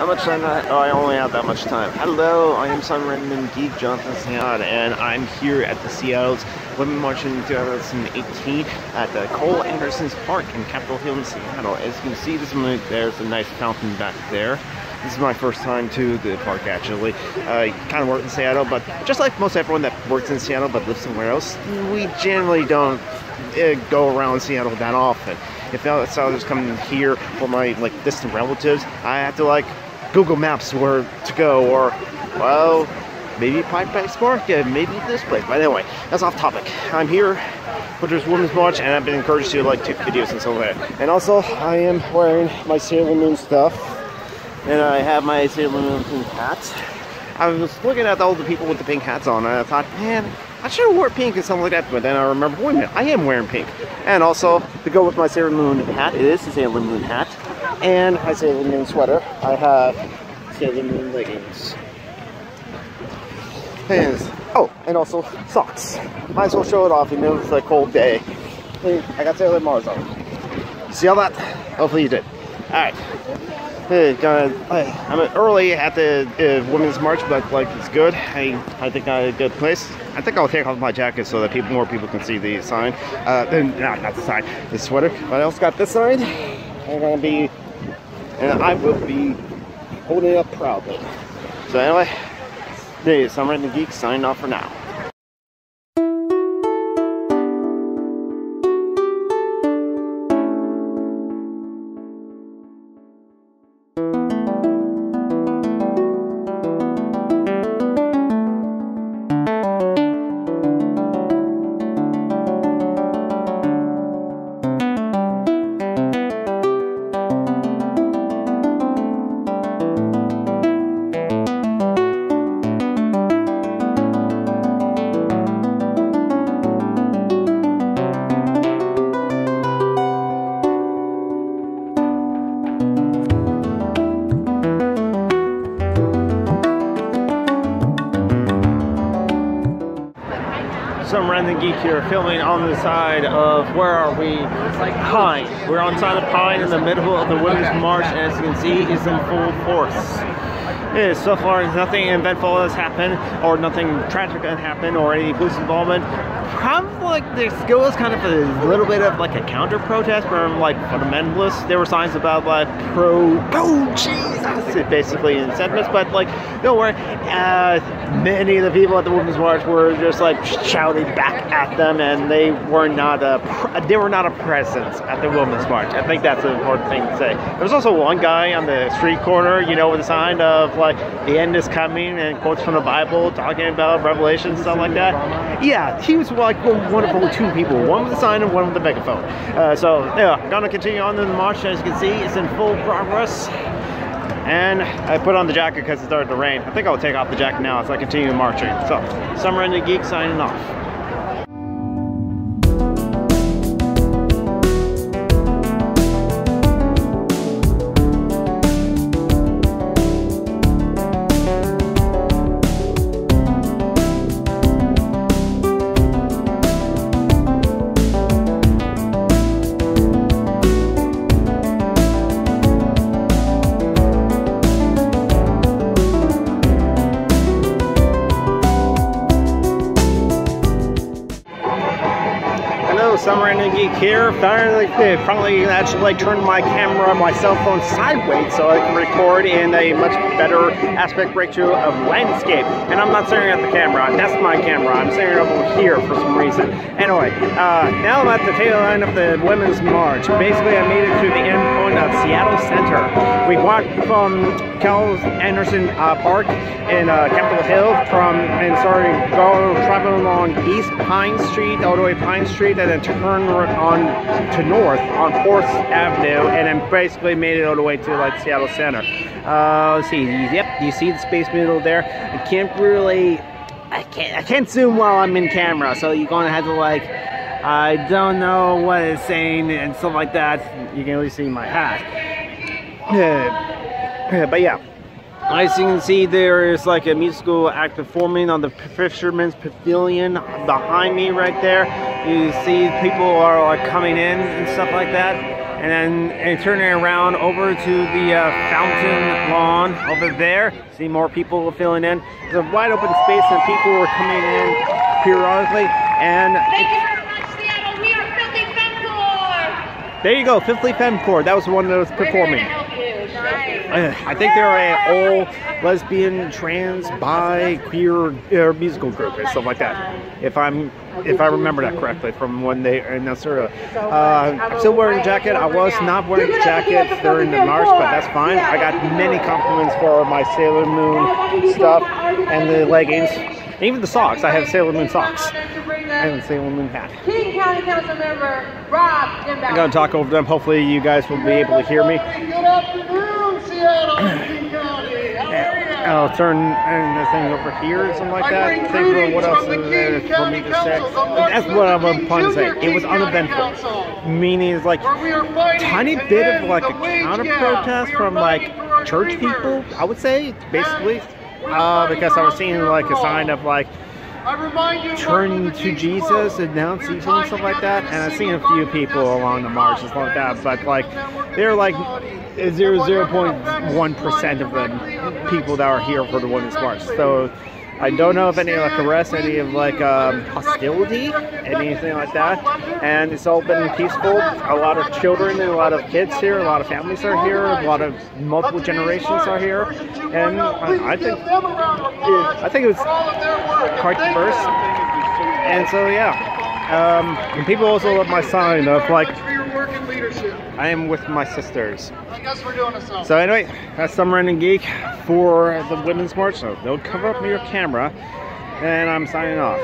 How much time? I, oh, I only have that much time. Hello, I am Some Random Geek Jonathan Seattle, and I'm here at the Seattle's Women March in 2018 at the Cal Anderson's Park in Capitol Hill in Seattle. As you can see, this there's a nice fountain back there. This is my first time to the park actually. I kind of work in Seattle, but just like most everyone that works in Seattle but lives somewhere else, we generally don't uh, go around Seattle that often. If outsiders come here for my like distant relatives, I have to like Google Maps where to go or well maybe Pike Place Park, yeah, maybe this place. But anyway, that's off topic. I'm here for this Women's March and I've been encouraged to like take videos and so on. And also I am wearing my Sailor Moon stuff and I have my Sailor Moon pink hat. I was looking at all the people with the pink hats on, and I thought, man, I should have worn pink and something like that. But then I remember, wait a minute, I am wearing pink. And also, to go with my Sailor Moon hat, it is the Sailor Moon hat, and my Sailor Moon sweater. I have Sailor Moon leggings. And, oh, and also socks. Might as well show it off, even though it's a cold day. I got Sailor Mars on. See all that? Hopefully you did. Alright. I'm early at the uh, Women's March, but like it's good. I I think I think a good place. I think I'll take off my jacket so that people more people can see the sign. Uh, not not the sign, the sweater. But I also got this sign. I'm gonna be, and I will be holding it up proudly. So anyway, the Summer and the Geek signed off for now. Some random geek here filming on the side of where are we? Pine. We're on side of pine in the middle of the women's march and as you can see is in full force. Yeah, so far nothing eventful has happened or nothing tragic has happened or any police involvement. Of like there was kind of a little bit of like a counter protest from like fundamentalists. There were signs about like pro oh Jesus basically in sentiments, but like don't worry, uh, many of the people at the Women's March were just like shouting back at them, and they were not a they were not a presence at the Women's March. I think that's an important thing to say. There was also one guy on the street corner, you know, with a sign of like the end is coming and quotes from the Bible talking about Revelation and stuff like that. Yeah, he was like one of two people, one with the sign and one with the megaphone. Uh, so yeah, gonna continue on in the march. As you can see, it's in full progress. And I put on the jacket because it started to rain. I think I'll take off the jacket now as I continue marching. So, Summer the Geek signing off. Geek here. Finally, finally actually turned my camera, my cell phone sideways so I can record in a much better aspect ratio of landscape. And I'm not staring at the camera. That's my camera. I'm staring over here for some reason. Anyway, uh, now I'm at the tail end of the Women's March. Basically, I made it to the end point of Seattle Center. We walked from Cal Anderson uh, Park in uh, Capitol Hill from and sorry, go traveling along East Pine Street all the way Pine Street and then turn on to north on 4th Avenue and then basically made it all the way to like Seattle Center. Uh, let's see. Yep, you see the Space Needle there. I can't really, I can't, I can't zoom while I'm in camera, so you're gonna have to like, I don't know what it's saying and stuff like that. You can only see my hat. Yeah. but yeah. As you can see, there is like a musical act performing on the Fisherman's Pavilion behind me right there. You see people are like coming in and stuff like that. and then and turning around over to the uh, fountain lawn over there. See more people filling in. It's a wide open space and people were coming in periodically. And Thank you very much, Seattle. We are Filthy Femcore. there you go, Fifth Leaf Femcore. That was the one that was We're here to performing. help you. Nice. Uh, I think they're a all lesbian, trans, bi, queer uh, musical group or something like that. If I'm, if I remember that correctly from when they and that's sort of. Uh, I'm still wearing a jacket. I was not wearing a jacket during the march, but that's fine. I got many compliments for my Sailor Moon stuff and the leggings, and even the socks. I have Sailor Moon socks and a Sailor Moon hat. King County Council Member Rob I'm gonna talk over them. Hopefully, you guys will be able to hear me. I'll turn and the thing over here or something like that. Think for what else is there for me to say. Council, the Martin That's what I'm planning to say. It was uneventful. Meaning it's like where we are fighting tiny bit of like a counter protest from like fighting for our church people. I would say basically. Uh, because I was seeing like a sign of like I remind you of turn to Jesus, announce Jesus and stuff like that. And I've seen a few people along the march and like that. But like they're like zero zero point one percent of the people that are here for the women's march. So I don't know if any like arrests, any of like um, hostility, anything like that. And it's all been peaceful. A lot of children and a lot of kids here, a lot of families are here, a lot of multiple generations are here, and I, I think I think it was quite diverse. And so yeah. Um, and people also love my sign of like for your work and leadership. I am with my sisters. I guess we're doing this now. So anyway, that's Some Random Geek for the Women's March. So don't cover up your camera. And I'm signing off.